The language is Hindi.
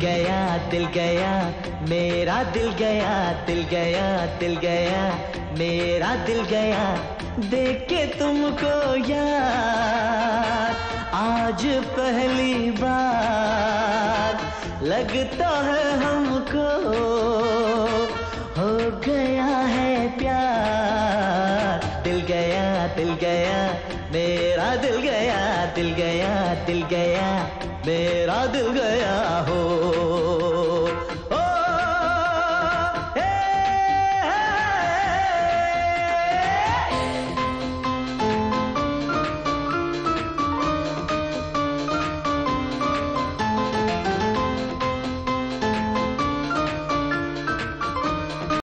गया दिल गया मेरा दिल गया दिल गया दिल गया मेरा दिल गया देख के तुमको यार आज पहली बार लगता है हमको हो गया है प्यार दिल गया दिल गया मेरा दिल गया दिल गया दिल गया मेरा दिल गया हो